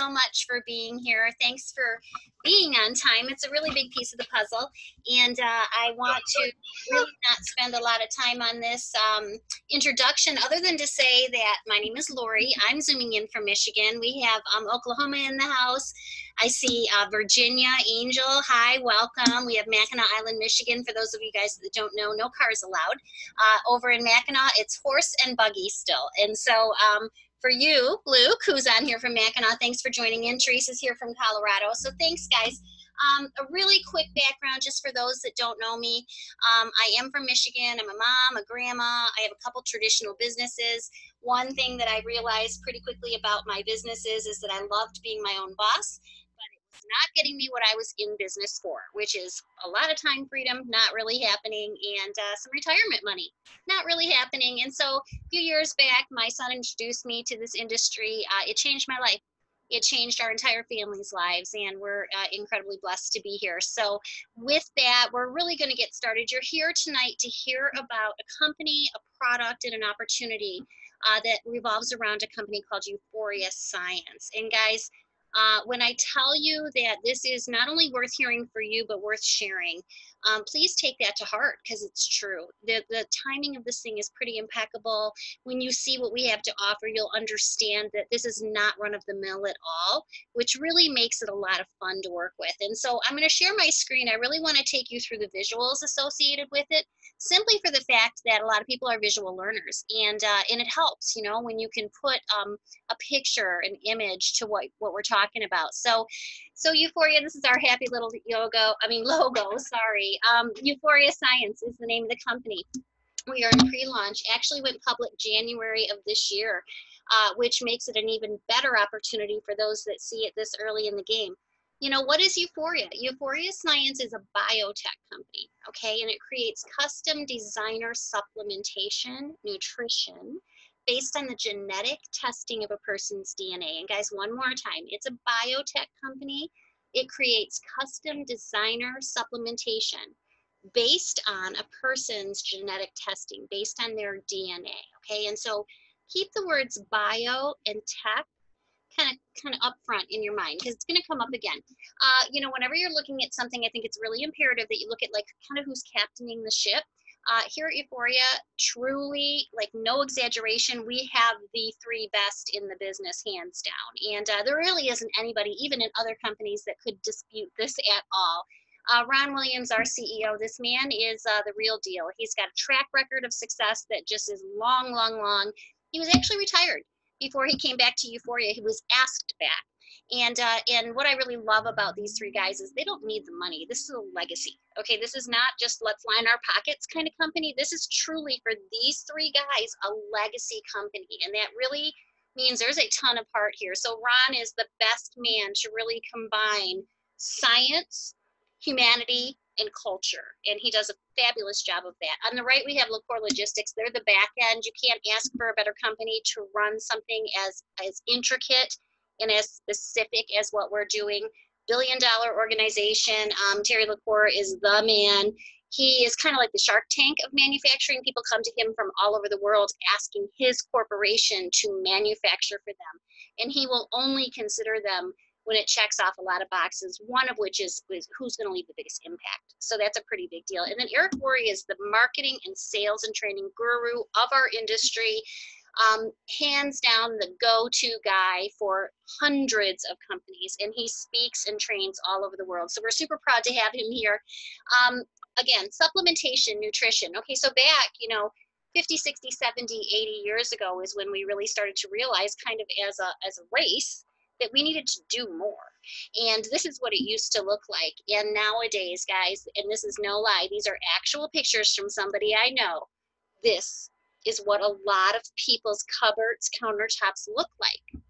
so much for being here. Thanks for being on time. It's a really big piece of the puzzle. And uh, I want to really not spend a lot of time on this um, introduction other than to say that my name is Laurie. I'm zooming in from Michigan. We have um, Oklahoma in the house. I see uh, Virginia Angel. Hi, welcome. We have Mackinac Island, Michigan. For those of you guys that don't know, no cars allowed. Uh, over in Mackinac, it's horse and buggy still. And so um, for you, Luke, who's on here from Mackinac. Thanks for joining in. Teresa's here from Colorado. So thanks, guys. Um, a really quick background just for those that don't know me. Um, I am from Michigan. I'm a mom, a grandma. I have a couple traditional businesses. One thing that I realized pretty quickly about my businesses is that I loved being my own boss not getting me what I was in business for, which is a lot of time freedom, not really happening, and uh, some retirement money, not really happening. And so a few years back, my son introduced me to this industry. Uh, it changed my life. It changed our entire family's lives, and we're uh, incredibly blessed to be here. So, with that, we're really going to get started. You're here tonight to hear about a company, a product, and an opportunity uh, that revolves around a company called Uforia Science. And, guys, uh, when I tell you that this is not only worth hearing for you, but worth sharing, um, please take that to heart because it's true. The, the timing of this thing is pretty impeccable. When you see what we have to offer, you'll understand that this is not run of the mill at all, which really makes it a lot of fun to work with. And so I'm going to share my screen. I really want to take you through the visuals associated with it, simply for the fact that a lot of people are visual learners. And, uh, and it helps, you know, when you can put um, a picture, an image to what, what we're talking about. So so Uforia, this is our happy little logo, I mean logo, sorry. Um, Uforia Science is the name of the company. We are in pre-launch, actually went public January of this year, uh, which makes it an even better opportunity for those that see it this early in the game. You know, what is Uforia? Uforia Science is a biotech company, okay? And it creates custom designer supplementation, nutrition, based on the genetic testing of a person's DNA. And guys, one more time, it's a biotech company. It creates custom designer supplementation based on a person's genetic testing, based on their DNA. Okay, and so keep the words bio and tech kind of kind of up front in your mind because it's going to come up again. Uh, you know, whenever you're looking at something, I think it's really imperative that you look at like kind of who's captaining the ship. Uh, here at Uforia, truly, like no exaggeration, we have the three best in the business, hands down. And uh, there really isn't anybody, even in other companies, that could dispute this at all. Uh, Ron Williams, our CEO, this man is uh, the real deal. He's got a track record of success that just is long, long, long. He was actually retired before he came back to Uforia. He was asked back. And uh, and what I really love about these three guys is they don't need the money. This is a legacy. Okay, this is not just let's line our pockets kind of company. This is truly for these three guys a legacy company, and that really means there's a ton of part here. So Ron is the best man to really combine science, humanity, and culture, and he does a fabulous job of that. On the right, we have LaCour Logistics. They're the back end. You can't ask for a better company to run something as as intricate and as specific as what we're doing. Billion dollar organization. Um, Terry LaCour is the man. He is kind of like the shark tank of manufacturing. People come to him from all over the world asking his corporation to manufacture for them. And he will only consider them when it checks off a lot of boxes, one of which is, is who's going to leave the biggest impact. So that's a pretty big deal. And then Eric Worre is the marketing and sales and training guru of our industry um, hands down the go-to guy for hundreds of companies and he speaks and trains all over the world. So we're super proud to have him here. Um, again supplementation nutrition. Okay so back you know 50 60 70 80 years ago is when we really started to realize kind of as a as a race that we needed to do more. And this is what it used to look like. And nowadays guys and this is no lie these are actual pictures from somebody i know this is what a lot of people's cupboards, countertops look like.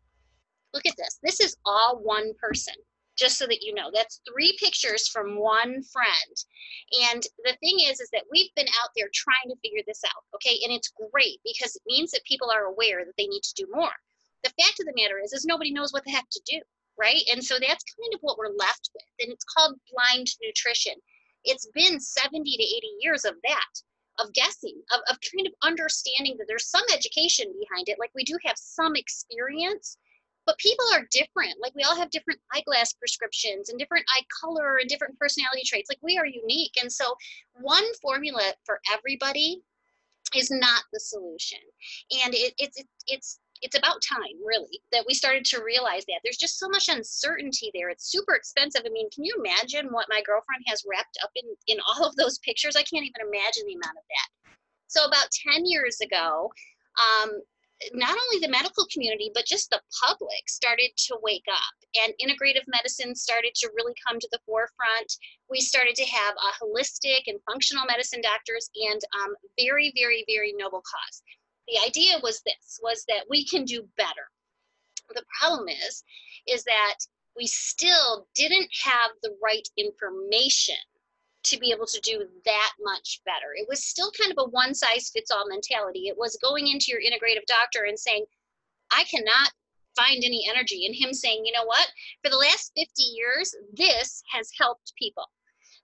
Look at this. This is all one person, just so that you know. That's three pictures from one friend. And the thing is, is that we've been out there trying to figure this out, okay? And it's great because it means that people are aware that they need to do more. The fact of the matter is, is nobody knows what the heck to do, right? And so that's kind of what we're left with. And it's called blind nutrition. It's been 70 to 80 years of that of guessing, of, of kind of understanding that there's some education behind it. Like we do have some experience, but people are different. Like we all have different eyeglass prescriptions and different eye color and different personality traits. Like we are unique. And so one formula for everybody is not the solution. And it, it's, it, it's, it's about time really that we started to realize that. There's just so much uncertainty there. It's super expensive. I mean can you imagine what my girlfriend has wrapped up in in all of those pictures? I can't even imagine the amount of that. So about 10 years ago um, not only the medical community, but just the public started to wake up and integrative medicine started to really come to the forefront. We started to have a holistic and functional medicine doctors and um, very, very, very noble cause. The idea was this, was that we can do better. The problem is, is that we still didn't have the right information to be able to do that much better. It was still kind of a one size fits all mentality. It was going into your integrative doctor and saying, I cannot find any energy, and him saying, you know what, for the last 50 years, this has helped people.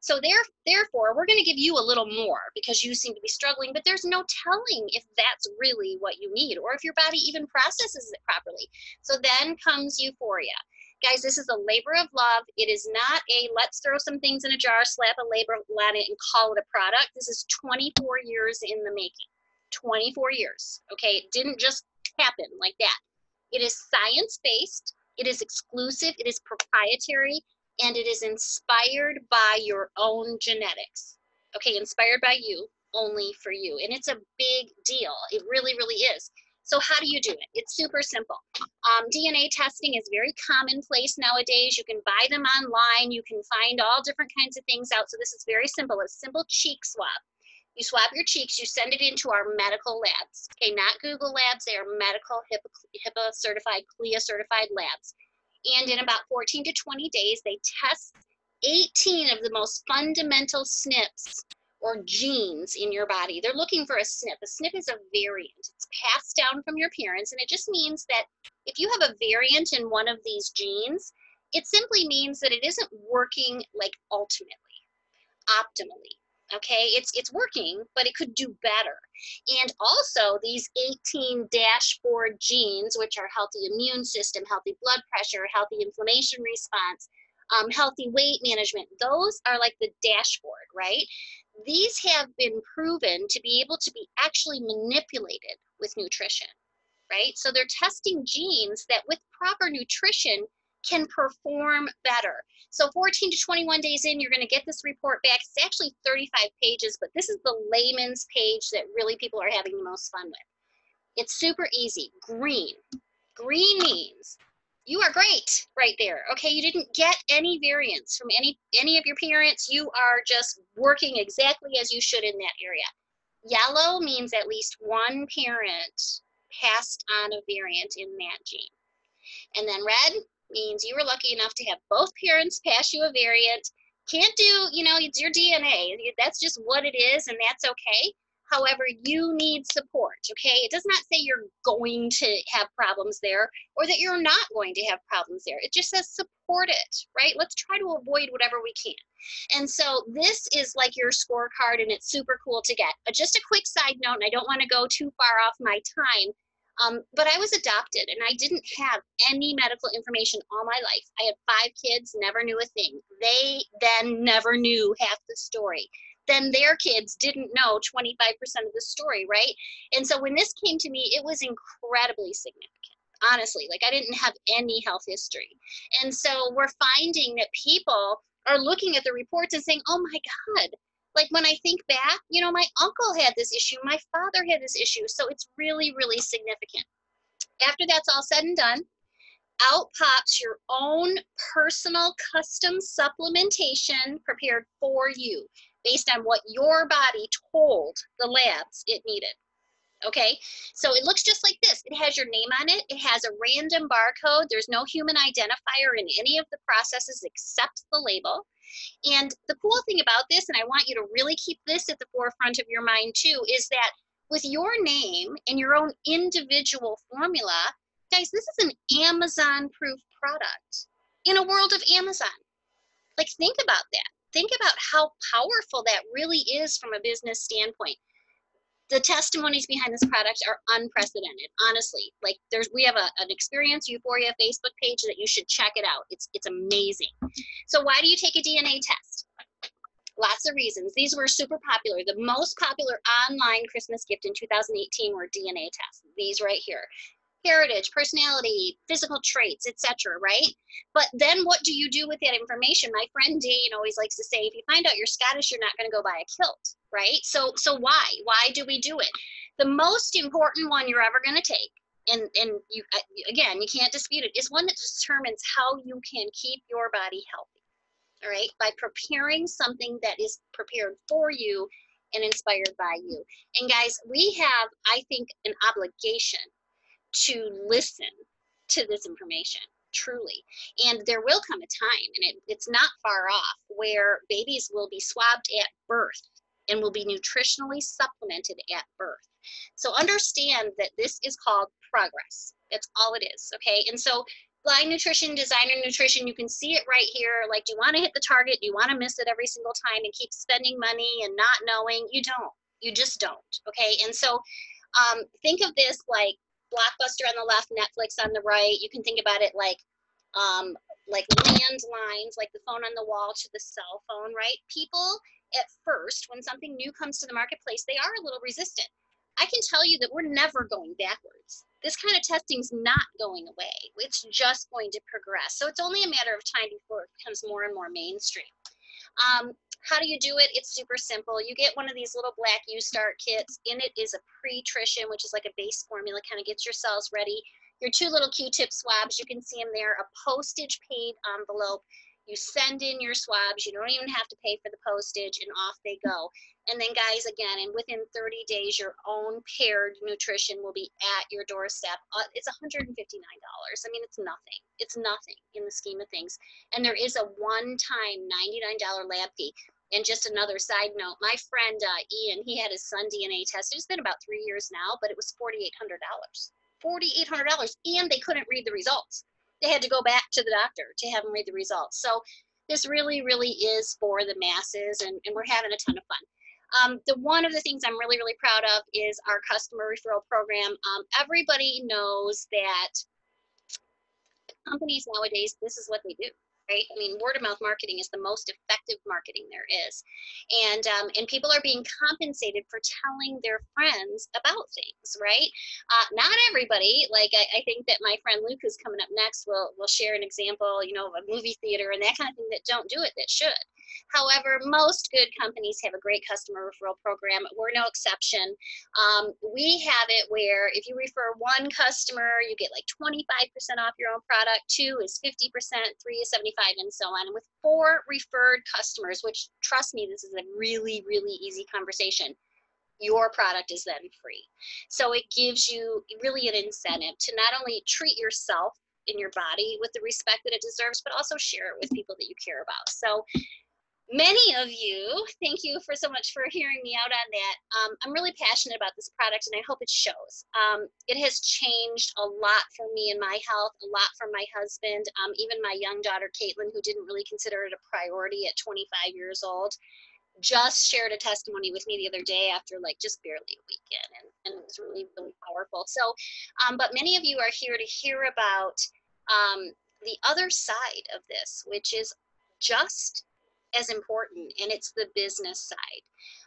So there, therefore, we're going to give you a little more because you seem to be struggling, but there's no telling if that's really what you need or if your body even processes it properly. So then comes Uforia. Guys, this is a labor of love. It is not a let's throw some things in a jar, slap a label on it, and call it a product. This is 24 years in the making. 24 years. Okay, it didn't just happen like that. It is science based, it is exclusive, it is proprietary, and it is inspired by your own genetics. Okay, inspired by you, only for you. And it's a big deal. It really, really is. So how do you do it? It's super simple. Um, DNA testing is very commonplace nowadays. You can buy them online. You can find all different kinds of things out. So this is very simple. A simple cheek swab. You swab your cheeks, you send it into our medical labs. Okay, not Google labs, they are medical HIPAA certified, CLIA certified labs. And in about 14 to 20 days, they test 18 of the most fundamental SNPs or genes in your body. They're looking for a SNP. A SNP is a variant. It's passed down from your parents, and it just means that if you have a variant in one of these genes, it simply means that it isn't working like ultimately, optimally. Okay, it's it's working, but it could do better. And also these 18 dashboard genes, which are healthy immune system, healthy blood pressure, healthy inflammation response, um, healthy weight management, those are like the dashboard, right? these have been proven to be able to be actually manipulated with nutrition, right? So they're testing genes that with proper nutrition can perform better. So 14 to 21 days in, you're going to get this report back. It's actually 35 pages, but this is the layman's page that really people are having the most fun with. It's super easy. Green. Green means you are great right there okay you didn't get any variance from any any of your parents you are just working exactly as you should in that area yellow means at least one parent passed on a variant in that gene and then red means you were lucky enough to have both parents pass you a variant can't do you know it's your dna that's just what it is and that's okay However, you need support, okay? It does not say you're going to have problems there or that you're not going to have problems there. It just says support it, right? Let's try to avoid whatever we can. And so this is like your scorecard and it's super cool to get. But just a quick side note, and I don't want to go too far off my time, um, but I was adopted and I didn't have any medical information all my life. I had five kids, never knew a thing. They then never knew half the story then their kids didn't know 25% of the story, right? And so when this came to me, it was incredibly significant. Honestly, like I didn't have any health history. And so we're finding that people are looking at the reports and saying, oh my God, like when I think back, you know, my uncle had this issue, my father had this issue. So it's really, really significant. After that's all said and done, out pops your own personal custom supplementation prepared for you based on what your body told the labs it needed. Okay, so it looks just like this. It has your name on it. It has a random barcode. There's no human identifier in any of the processes except the label. And the cool thing about this, and I want you to really keep this at the forefront of your mind too, is that with your name and your own individual formula, guys, this is an Amazon proof product in a world of Amazon. Like, think about that think about how powerful that really is from a business standpoint. The testimonies behind this product are unprecedented honestly. Like there's we have a, an experience Uforia facebook page that you should check it out. It's it's amazing. So why do you take a dna test? Lots of reasons. These were super popular. The most popular online christmas gift in 2018 were dna tests. These right here heritage, personality, physical traits, etc. Right? But then what do you do with that information? My friend Dane always likes to say, if you find out you're Scottish, you're not going to go buy a kilt, right? So so why? Why do we do it? The most important one you're ever going to take and and you uh, again you can't dispute it is one that determines how you can keep your body healthy all right by preparing something that is prepared for you and inspired by you and guys we have i think an obligation to listen to this information truly. And there will come a time and it, it's not far off where babies will be swabbed at birth and will be nutritionally supplemented at birth. So understand that this is called progress. That's all it is okay? And so blind nutrition designer nutrition you can see it right here. Like do you want to hit the target? Do you want to miss it every single time and keep spending money and not knowing? You don't. You just don't okay? And so um, think of this like Blockbuster on the left, Netflix on the right. You can think about it like um, like landlines, like the phone on the wall to the cell phone, right? People at first, when something new comes to the marketplace, they are a little resistant. I can tell you that we're never going backwards. This kind of testing is not going away. It's just going to progress. So it's only a matter of time before it becomes more and more mainstream. Um, how do you do it? It's super simple. You get one of these little black U-Start kits. In it is a pre-trition, which is like a base formula, kind of gets your cells ready. Your two little Q-tip swabs, you can see them there, a postage paid envelope, you send in your swabs. You don't even have to pay for the postage, and off they go. And then, guys, again, and within 30 days, your own paired nutrition will be at your doorstep. Uh, it's $159. I mean, it's nothing. It's nothing in the scheme of things. And there is a one-time $99 lab fee. And just another side note, my friend uh, Ian, he had his son DNA tested. It's been about three years now, but it was $4,800. $4,800, and they couldn't read the results they had to go back to the doctor to have them read the results. So this really, really is for the masses, and, and we're having a ton of fun. Um, the one of the things I'm really, really proud of is our customer referral program. Um, everybody knows that companies nowadays, this is what they do right? I mean, word of mouth marketing is the most effective marketing there is, and um, and people are being compensated for telling their friends about things, right? Uh, not everybody. Like I, I, think that my friend Luke, who's coming up next, will will share an example, you know, of a movie theater and that kind of thing that don't do it that should. However, most good companies have a great customer referral program. We're no exception. Um, we have it where if you refer one customer, you get like 25% off your own product, two is 50%, three is 75, and so on. And with four referred customers, which trust me, this is a really, really easy conversation your product is then free. So it gives you really an incentive to not only treat yourself in your body with the respect that it deserves, but also share it with people that you care about. So many of you, thank you for so much for hearing me out on that. Um, I'm really passionate about this product and I hope it shows. Um, it has changed a lot for me and my health, a lot for my husband, um, even my young daughter, Caitlin, who didn't really consider it a priority at 25 years old, just shared a testimony with me the other day after like just barely a weekend and, and it was really, really powerful. So, um, but many of you are here to hear about um, the other side of this, which is just as important, and it's the business side.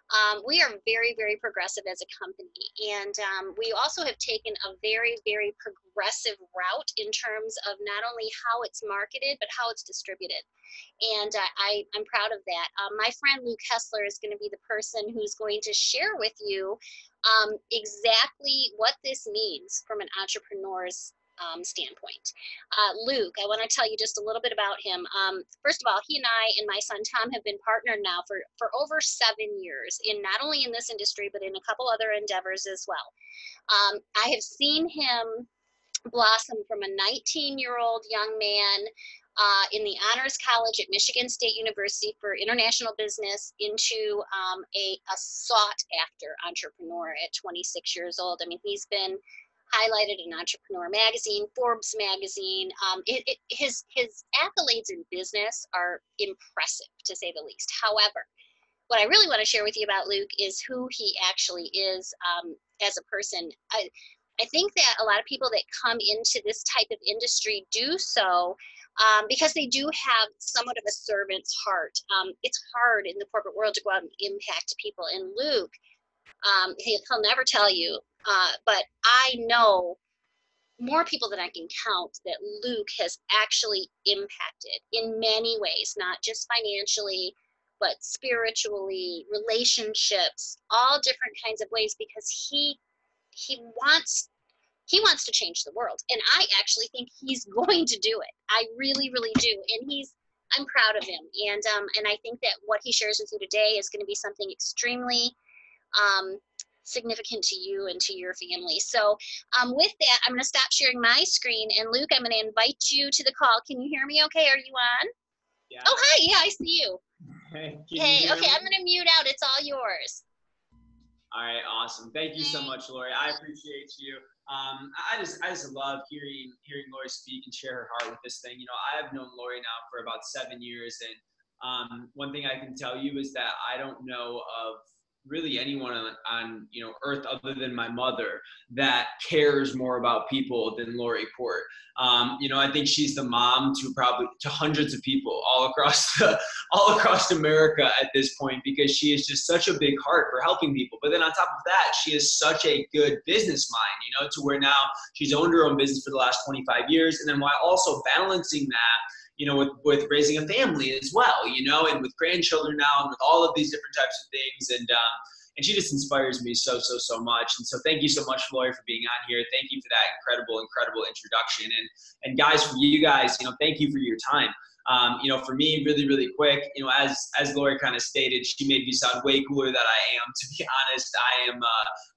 Um, we are very, very progressive as a company, and um, we also have taken a very, very progressive route in terms of not only how it's marketed, but how it's distributed. And uh, I, I'm proud of that. Um, my friend Luke Hessler is going to be the person who's going to share with you um, exactly what this means from an entrepreneur's um, standpoint. Uh, Luke, I want to tell you just a little bit about him. Um, first of all, he and I and my son Tom have been partnered now for, for over seven years in not only in this industry, but in a couple other endeavors as well. Um, I have seen him blossom from a 19 year old young man uh, in the Honors College at Michigan State University for International Business into um, a, a sought after entrepreneur at 26 years old. I mean, he's been highlighted in Entrepreneur Magazine, Forbes Magazine. Um, it, it, his his accolades in business are impressive, to say the least. However, what I really want to share with you about Luke is who he actually is um, as a person. I, I think that a lot of people that come into this type of industry do so um, because they do have somewhat of a servant's heart. Um, it's hard in the corporate world to go out and impact people. And Luke, um, he, will never tell you, uh, but I know more people than I can count that Luke has actually impacted in many ways, not just financially, but spiritually, relationships, all different kinds of ways because he he wants he wants to change the world and i actually think he's going to do it. I really really do and he's i'm proud of him and um and i think that what he shares with you today is going to be something extremely um significant to you and to your family so um with that i'm going to stop sharing my screen and luke i'm going to invite you to the call can you hear me okay are you on yeah. oh hi yeah i see you hey, hey okay me? i'm going to mute out it's all yours all right, awesome. Thank you so much, Laurie. I appreciate you. Um, I just I just love hearing hearing Laurie speak and share her heart with this thing. You know, I have known Laurie now for about seven years, and um, one thing I can tell you is that I don't know of really anyone on, on, you know earth other than my mother that cares more about people than Laurie Kort. Um, you know, I think she's the mom to probably to hundreds of people all across the, all across America at this point because she is just such a big heart for helping people. But then on top of that, she is such a good business mind. You know, to where now she's owned her own business for the last 25 years, and then while also balancing that you know, with, with raising a family as well, you know, and with grandchildren now and with all of these different types of things. And, um, and she just inspires me so, so, so much. And so thank you so much, Laurie, for being on here. Thank you for that incredible, incredible introduction. And, and guys, for you guys, you know, thank you for your time. Um, you know, for me, really, really quick, you know, as as Laurie kind of stated, she made me sound way cooler than I am. To be honest, I am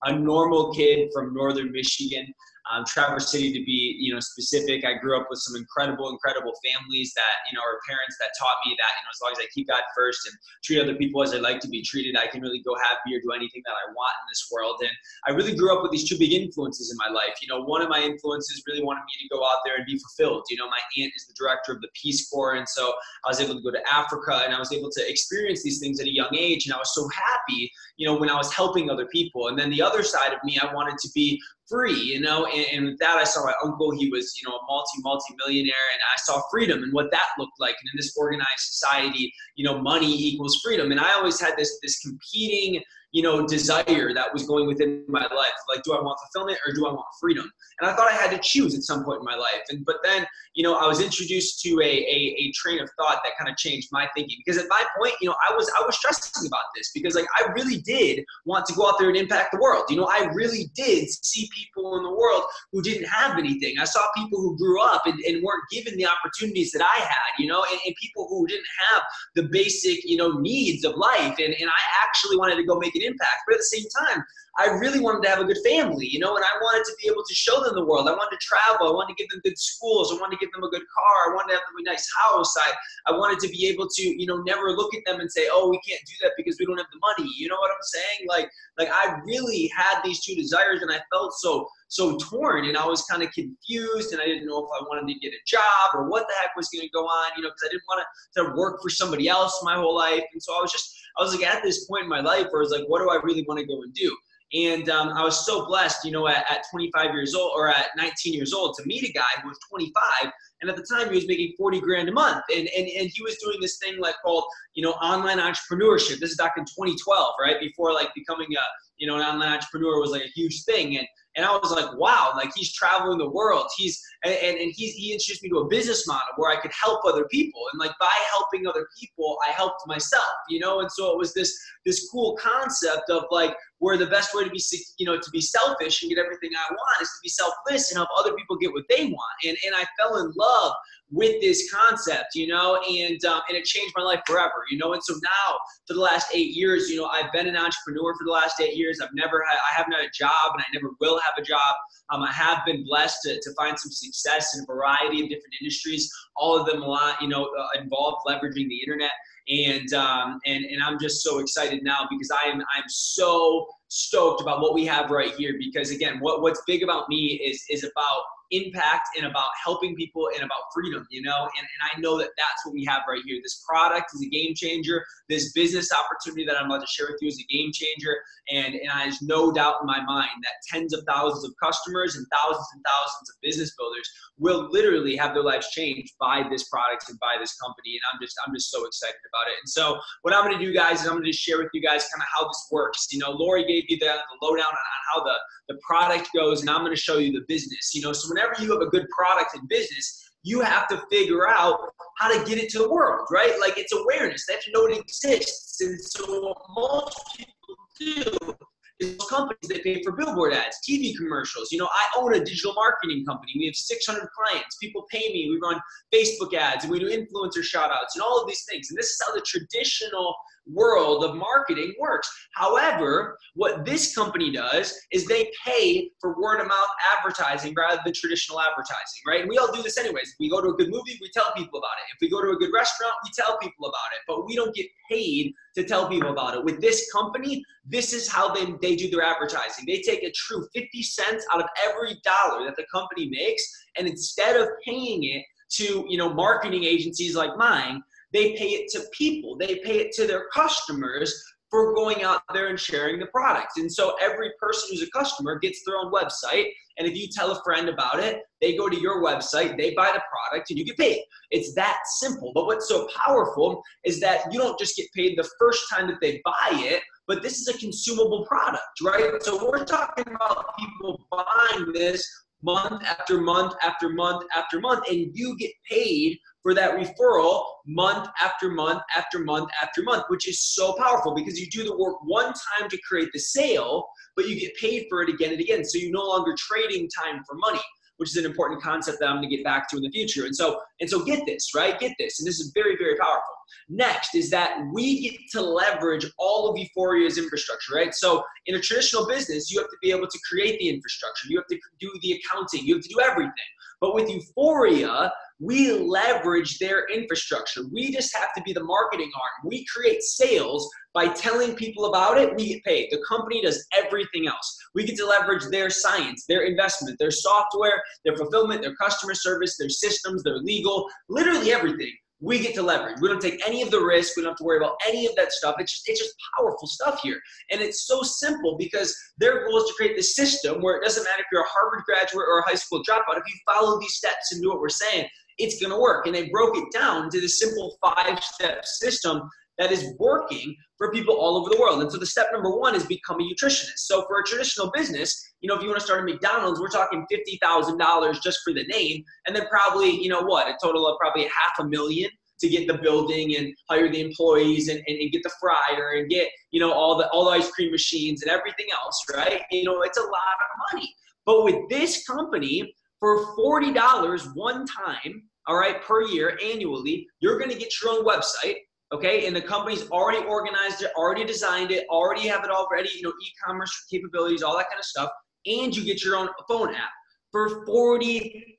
a normal kid from northern Michigan um, Traverse City to be, you know, specific. I grew up with some incredible, incredible families that, you know, are parents that taught me that, you know, as long as I keep God first and treat other people as I like to be treated, I can really go happy or do anything that I want in this world. And I really grew up with these two big influences in my life. You know, one of my influences really wanted me to go out there and be fulfilled. You know, my aunt is the director of the Peace Corps, and so I was able to go to Africa and I was able to experience these things at a young age, and I was so happy, you know, when I was helping other people. And then the other side of me, I wanted to be free, you know, and, and, with that I saw my uncle, he was, you know, a multi, multi-millionaire and I saw freedom and what that looked like. And in this organized society, you know, money equals freedom. And I always had this, this competing, you know, desire that was going within my life. Like, do I want fulfillment or do I want freedom? And I thought I had to choose at some point in my life. And but then, you know, I was introduced to a, a, a train of thought that kind of changed my thinking. Because at my point, you know, I was I was stressing about this because like I really did want to go out there and impact the world. You know, I really did see people in the world who didn't have anything. I saw people who grew up and, and weren't given the opportunities that I had, you know, and, and people who didn't have the basic, you know, needs of life. And, and I actually wanted to go make impact. But at the same time, I really wanted to have a good family, you know, and I wanted to be able to show them the world. I wanted to travel. I wanted to give them good schools. I wanted to give them a good car. I wanted to have them a nice house. I, I wanted to be able to, you know, never look at them and say, oh, we can't do that because we don't have the money. You know what I'm saying? Like, like I really had these two desires and I felt so, so torn and I was kind of confused and I didn't know if I wanted to get a job or what the heck was going to go on, you know, because I didn't want to, to work for somebody else my whole life. And so I was just, I was like at this point in my life where I was like, what do I really want to go and do? And um, I was so blessed, you know, at, at 25 years old or at 19 years old to meet a guy who was 25. And at the time, he was making 40 grand a month. And, and, and he was doing this thing like called, you know, online entrepreneurship. This is back in 2012, right? Before like becoming a, you know, an online entrepreneur was like a huge thing. And, and I was like, wow, like he's traveling the world. He's and, and, and he, he introduced me to a business model where I could help other people. And like by helping other people, I helped myself, you know? And so it was this this cool concept of like where the best way to be you know to be selfish and get everything I want is to be selfless and help other people get what they want. And and I fell in love with this concept, you know, and um, and it changed my life forever, you know. And so now, for the last eight years, you know, I've been an entrepreneur for the last eight years. I've never had, I haven't had a job, and I never will have a job. Um, I have been blessed to, to find some success in a variety of different industries. All of them a lot, you know, uh, involved leveraging the internet. And um, and and I'm just so excited now because I am I'm so stoked about what we have right here because again, what what's big about me is is about impact and about helping people and about freedom, you know? And, and I know that that's what we have right here. This product is a game changer. This business opportunity that I'm about to share with you is a game changer. And, and I have no doubt in my mind that tens of thousands of customers and thousands and thousands of business builders will literally have their lives changed by this product and by this company. And I'm just, I'm just so excited about it. And so what I'm going to do guys is I'm going to share with you guys kind of how this works. You know, Laurie gave you the, the lowdown on, on how the, the product goes and I'm going to show you the business, you know, so whenever you have a good product in business, you have to figure out how to get it to the world, right? Like it's awareness. They have to know it exists. And so most people do is companies that pay for billboard ads, TV commercials. You know, I own a digital marketing company. We have 600 clients. People pay me. We run Facebook ads and we do influencer shout outs and all of these things. And this is how the traditional world of marketing works. However, what this company does is they pay for word of mouth advertising rather than traditional advertising, right? And we all do this anyways. If we go to a good movie, we tell people about it. If we go to a good restaurant, we tell people about it, but we don't get paid to tell people about it. With this company, this is how they, they do their advertising. They take a true 50 cents out of every dollar that the company makes, and instead of paying it to you know marketing agencies like mine, they pay it to people, they pay it to their customers for going out there and sharing the product. And so every person who's a customer gets their own website. And if you tell a friend about it, they go to your website, they buy the product, and you get paid. It's that simple. But what's so powerful is that you don't just get paid the first time that they buy it, but this is a consumable product, right? So we're talking about people buying this month after month after month after month, and you get paid for that referral month after month after month after month, which is so powerful because you do the work one time to create the sale, but you get paid for it again and again. So you're no longer trading time for money, which is an important concept that I'm going to get back to in the future. And so, and so get this, right? Get this. And this is very, very powerful. Next is that we get to leverage all of Uforia's infrastructure, right? So in a traditional business, you have to be able to create the infrastructure. You have to do the accounting. You have to do everything. But with Uforia, we leverage their infrastructure. We just have to be the marketing arm. We create sales by telling people about it. We get paid. The company does everything else. We get to leverage their science, their investment, their software, their fulfillment, their customer service, their systems, their legal, literally everything we get to leverage. We don't take any of the risk. We don't have to worry about any of that stuff. It's just it's just powerful stuff here. And it's so simple because their goal is to create this system where it doesn't matter if you're a Harvard graduate or a high school dropout. If you follow these steps and do what we're saying, it's going to work. And they broke it down to this simple five-step system that is working for people all over the world. And so the step number one is become a nutritionist. So for a traditional business, you know, if you want to start a McDonald's, we're talking fifty thousand dollars just for the name, and then probably, you know, what a total of probably half a million to get the building and hire the employees and, and, and, get the fryer and get you know all the all the ice cream machines and everything else right you know it's a lot of money but with this company for $40 one time all right per year annually you're going to get your own website okay? And the company's already organized it already designed it already have it all ready you know e-commerce capabilities all that kind of stuff and you get your own phone app for $40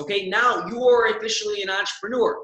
okay? Now you are officially an entrepreneur.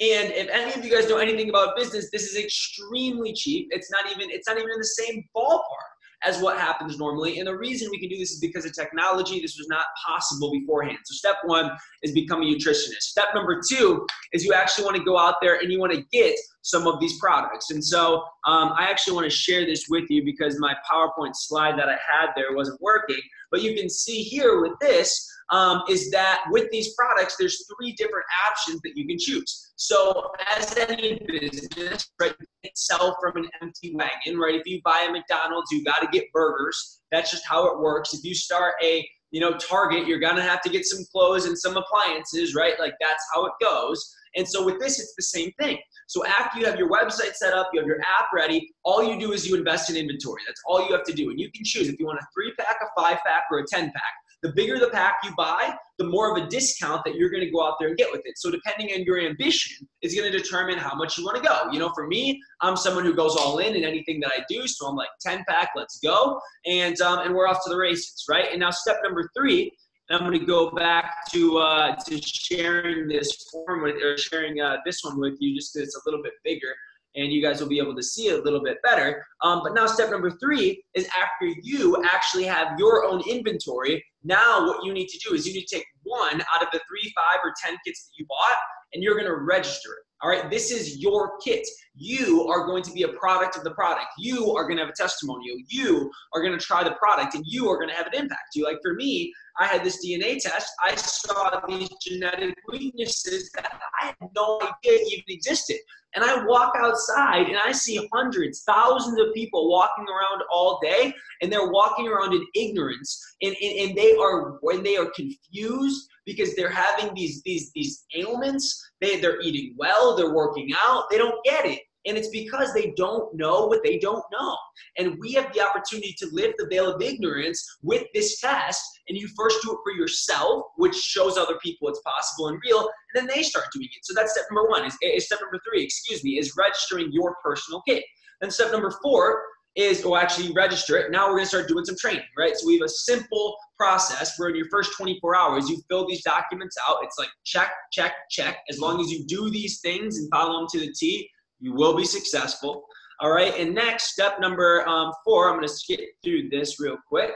And if any of you guys know anything about business, this is extremely cheap. It's not even it's not even in the same ballpark as what happens normally. And the reason we can do this is because of technology. This was not possible beforehand. So step one is become a nutritionist. Step number two is you actually want to go out there and you want to get some of these products. And so um, I actually want to share this with you because my PowerPoint slide that I had there wasn't working. But you can see here with this, um, is that with these products, there's three different options that you can choose. So as any business, right, you sell from an empty wagon, right? If you buy a McDonald's, you got to get burgers. That's just how it works. If you start a you know Target, you're gonna have to get some clothes and some appliances, right? Like that's how it goes. And so with this, it's the same thing. So after you have your website set up, you have your app ready, all you do is you invest in inventory. That's all you have to do. And you can choose if you want a three pack, a five pack, or a 10 pack. The bigger the pack you buy, the more of a discount that you're going to go out there and get with it. So depending on your ambition is going to determine how much you want to go. You know, for me, I'm someone who goes all in in anything that I do. So I'm like 10 pack, let's go. And, um, and we're off to the races, right? And now step number three, I'm going to go back to uh, to sharing this form with or sharing uh, this one with you just because it's a little bit bigger and you guys will be able to see it a little bit better. Um, but now step number three is after you actually have your own inventory, now what you need to do is you need to take one out of the three, five, or 10 kits that you bought, and you're gonna register it. All right, this is your kit. You are going to be a product of the product. You are going to have a testimonial. You are going to try the product and you are going to have an impact. You like for me, I had this DNA test. I saw these genetic weaknesses that I had no idea even existed. And I walk outside and I see hundreds, thousands of people walking around all day, and they're walking around in ignorance, and, and, and they are when they are confused because they're having these these these ailments. They they're eating well, they're working out, they don't get it. And it's because they don't know what they don't know. And we have the opportunity to lift the veil of ignorance with this test. And you first do it for yourself, which shows other people it's possible and real, and then they start doing it. So that's step number one. Is, is step number three, excuse me, is registering your personal kit. Then step number four is, well, actually register it. Now we're gonna start doing some training, right? So we have a simple process where in your first 24 hours, you fill these documents out. It's like check, check, check. As long as you do these things and follow them to the T, you will be successful. All right. And next, step number um, four, I'm going to skip through this real quick,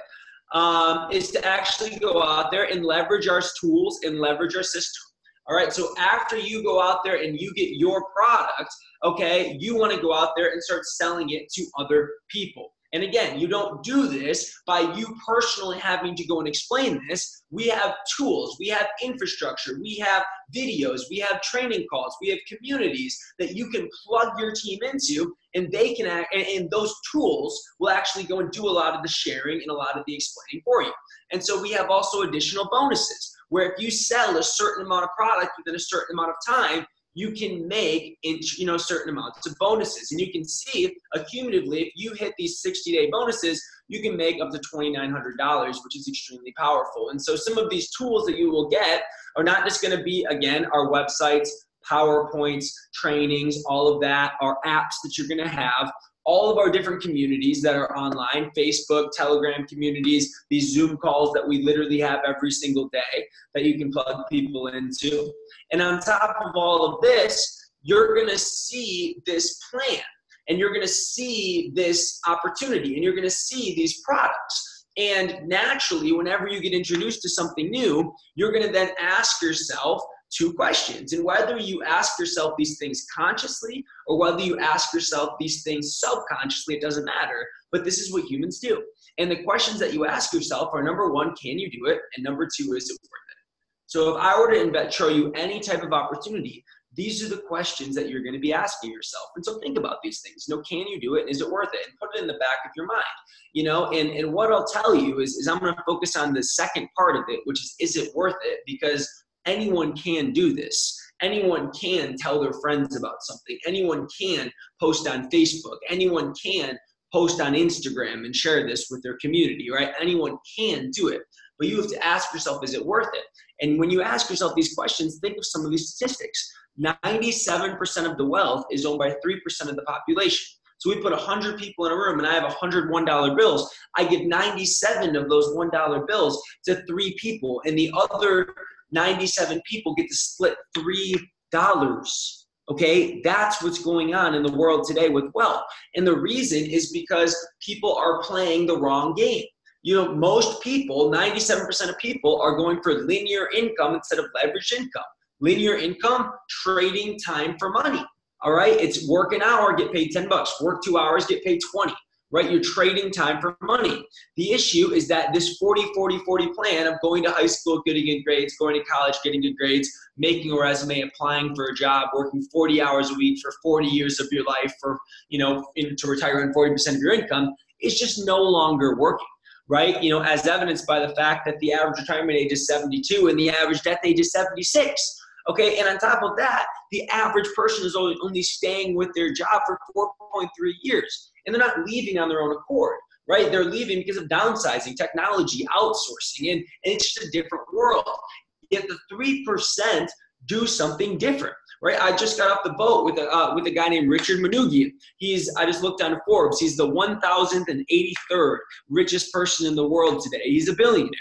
um, is to actually go out there and leverage our tools and leverage our system. All right. So after you go out there and you get your product, okay, you want to go out there and start selling it to other people. And again, you don't do this by you personally having to go and explain this. We have tools, we have infrastructure, we have videos, we have training calls, we have communities that you can plug your team into, and they can act, and those tools will actually go and do a lot of the sharing and a lot of the explaining for you. And so we have also additional bonuses where if you sell a certain amount of product within a certain amount of time, you can make in, you know certain amounts of bonuses. And you can see accumulatively if you hit these 60 day bonuses you can make up to $2900 which is extremely powerful. And so some of these tools that you will get are not just going to be again our websites powerpoints trainings all of that our apps that you're going to have all of our different communities that are online Facebook, Telegram communities, these Zoom calls that we literally have every single day that you can plug people into. And on top of all of this, you're going to see this plan and you're going to see this opportunity and you're going to see these products. And naturally, whenever you get introduced to something new, you're going to then ask yourself, two questions. And whether you ask yourself these things consciously or whether you ask yourself these things subconsciously, it doesn't matter. But this is what humans do. And the questions that you ask yourself are number one, can you do it? And number two, is it worth it? So if I were to invent, show you any type of opportunity, these are the questions that you're going to be asking yourself. And so think about these things. You know, can you do it? Is it worth it? And put it in the back of your mind. You know, and, and what I'll tell you is, is I'm going to focus on the second part of it, which is is it worth it? Because anyone can do this. Anyone can tell their friends about something. Anyone can post on Facebook. Anyone can post on Instagram and share this with their community, right? Anyone can do it. But you have to ask yourself, is it worth it? And when you ask yourself these questions, think of some of these statistics. 97% of the wealth is owned by 3% of the population. So we put 100 people in a room and I have 101 dollar bills. I give 97 of those $1 bills to three people, and the other 97 people get to split $3. Okay, that's what's going on in the world today with wealth. And the reason is because people are playing the wrong game. You know, most people, 97% of people, are going for linear income instead of leveraged income. Linear income, trading time for money. All right, it's work an hour, get paid 10 bucks. Work two hours, get paid 20 right? You're trading time for money. The issue is that this 40 40 40 plan of going to high school, getting good grades, going to college, getting good grades, making a resume, applying for a job, working 40 hours a week for 40 years of your life for, you know, in, to retire on 40% of your income is just no longer working. Right, you know, as evidenced by the fact that the average retirement age is 72 and the average death age is 76. Okay, and on top of that, the average person is only, staying with their job for 4.3 years and they're not leaving on their own accord right? They're leaving because of downsizing technology outsourcing and, and it's just a different world. Yet the 3% do something different right? I just got off the boat with a uh, with a guy named richard Mnuchin. he's i just looked on forbes. He's the 1083rd richest person in the world today. He's a billionaire.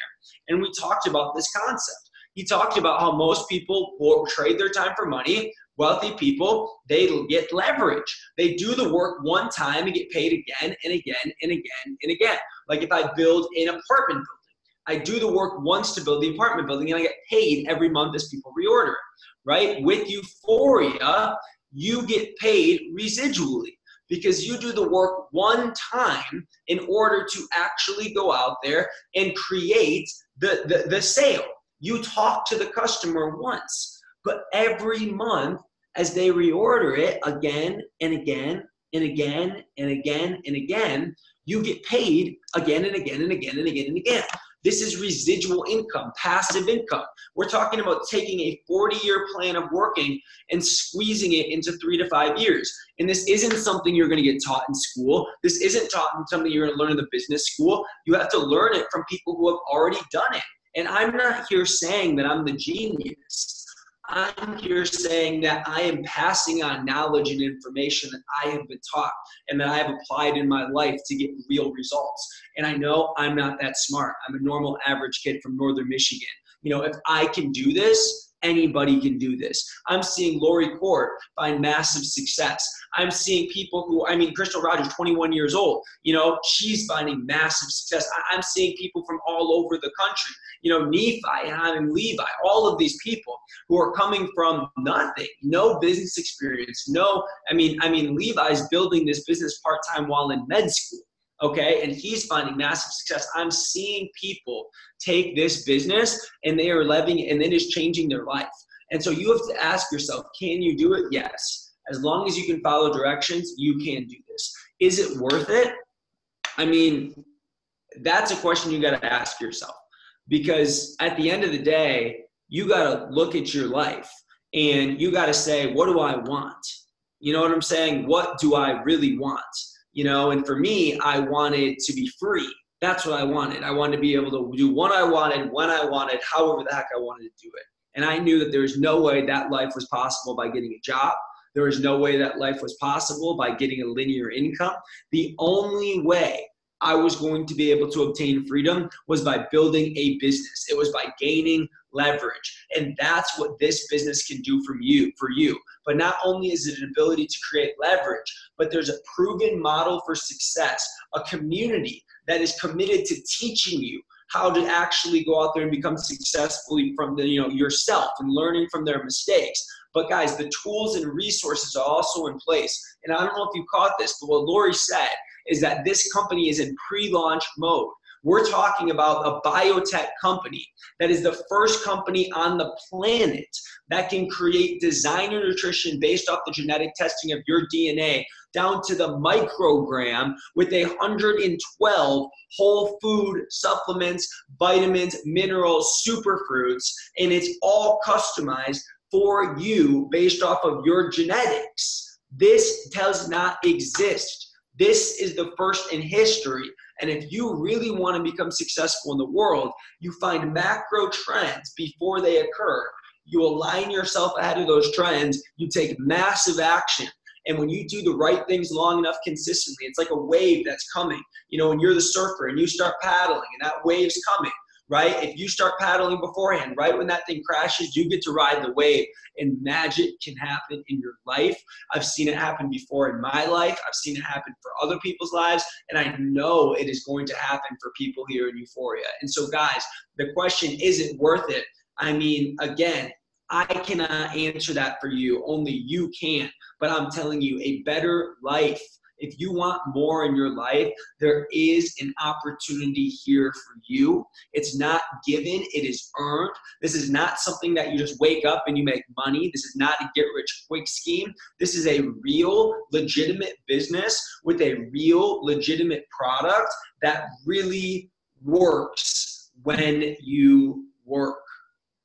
And we talked about this concept he talked about how most people trade their time for money. Wealthy people, they get leverage. They do the work one time and get paid again and again and again and again. Like if I build an apartment building, I do the work once to build the apartment building and I get paid every month as people reorder right? With Uforia, you get paid residually because you do the work one time in order to actually go out there and create the, the, the sale. You talk to the customer once, but every month as they reorder it again and again and again and again and again, you get paid again and again and again and again and again. This is residual income, passive income. We're talking about taking a 40 year plan of working and squeezing it into three to five years. And this isn't something you're going to get taught in school. This isn't taught in something you're going to learn in the business school. You have to learn it from people who have already done it. And I'm not here saying that I'm the genius. I'm here saying that I am passing on knowledge and information that I have been taught and that I have applied in my life to get real results. And I know I'm not that smart. I'm a normal average kid from northern Michigan. You know, if I can do this, anybody can do this. I'm seeing Laurie Kort find massive success. I'm seeing people who, I mean, Crystal Rogers, 21 years old, you know, she's finding massive success. I'm seeing people from all over the country, you know, Nephi and Levi, all of these people who are coming from nothing, no business experience, no, I mean, I mean, Levi's building this business part-time while in med school okay? And he's finding massive success. I'm seeing people take this business and they are living and then it's changing their life. And so you have to ask yourself can you do it? Yes. As long as you can follow directions you can do this. Is it worth it? I mean that's a question you got to ask yourself. Because at the end of the day you got to look at your life and you got to say what do i want? You know what i'm saying? What do i really want you know and for me i wanted to be free. That's what i wanted. I wanted to be able to do what i wanted when i wanted however the heck i wanted to do it. And i knew that there was no way that life was possible by getting a job. There was no way that life was possible by getting a linear income. The only way I was going to be able to obtain freedom was by building a business. It was by gaining leverage. And that's what this business can do from you for you. But not only is it an ability to create leverage, but there's a proven model for success, a community that is committed to teaching you how to actually go out there and become successfully from the, you know yourself and learning from their mistakes. But guys, the tools and resources are also in place. And I don't know if you caught this, but what Laurie said is that this company is in pre-launch mode. We're talking about a biotech company that is the first company on the planet that can create designer nutrition based off the genetic testing of your DNA down to the microgram with 112 whole food supplements, vitamins, minerals, superfruits, and it's all customized for you based off of your genetics. This does not exist. This is the first in history. And if you really want to become successful in the world, you find macro trends before they occur. You align yourself ahead of those trends, you take massive action. And when you do the right things long enough consistently, it's like a wave that's coming. You know, when you're the surfer and you start paddling and that wave's coming, right? If you start paddling beforehand, right when that thing crashes, you get to ride the wave, and magic can happen in your life. I've seen it happen before in my life, I've seen it happen for other people's lives, and I know it is going to happen for people here in Uforia. And so, guys, the question is it worth it? I mean, again, I cannot answer that for you. Only you can. But I'm telling you, a better life if you want more in your life, there is an opportunity here for you. It's not given, it is earned. This is not something that you just wake up and you make money. This is not a get rich quick scheme. This is a real, legitimate business with a real, legitimate product that really works when you work.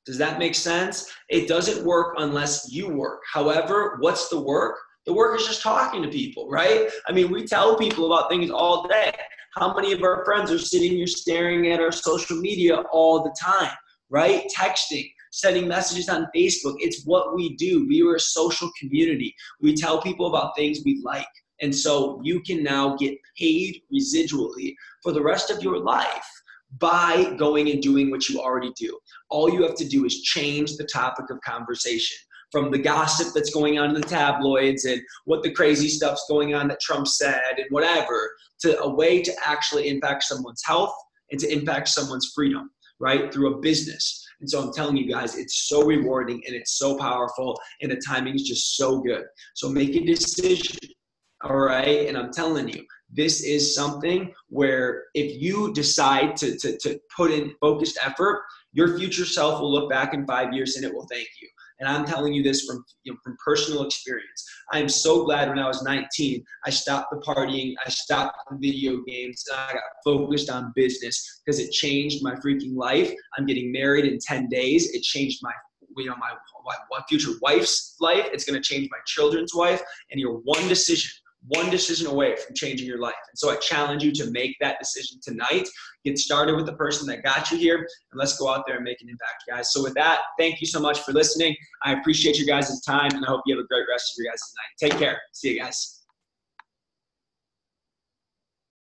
Does that make sense? It doesn't work unless you work. However, what's the work? The work is just talking to people, right? I mean, we tell people about things all day. How many of our friends are sitting here staring at our social media all the time, right? Texting, sending messages on Facebook. It's what we do. We are a social community. We tell people about things we like. And so you can now get paid residually for the rest of your life by going and doing what you already do. All you have to do is change the topic of conversation from the gossip that's going on in the tabloids and what the crazy stuff's going on that Trump said and whatever to a way to actually impact someone's health and to impact someone's freedom, right? Through a business. And so I'm telling you guys, it's so rewarding and it's so powerful and the timing is just so good. So make a decision. All right. And I'm telling you, this is something where if you decide to, to, to put in focused effort, your future self will look back in five years and it will thank you. And I'm telling you this from, you know, from personal experience. I am so glad when I was 19, I stopped the partying, I stopped the video games, I got focused on business because it changed my freaking life. I'm getting married in 10 days. It changed my you know my, my future wife's life. It's going to change my children's wife. And you're one decision one decision away from changing your life. And so I challenge you to make that decision tonight. Get started with the person that got you here, and let's go out there and make an impact, guys. So with that, thank you so much for listening. I appreciate you guys' time, and I hope you have a great rest of your guys' night. Take care. See you guys.